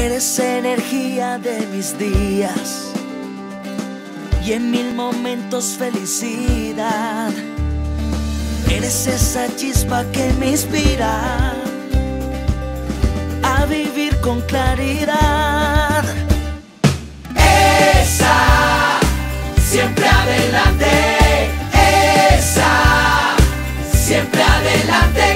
Eres energía de mis días y en mil momentos felicidad. Eres esa chispa que me inspira a vivir con claridad. Esa, siempre adelante. Esa, siempre adelante.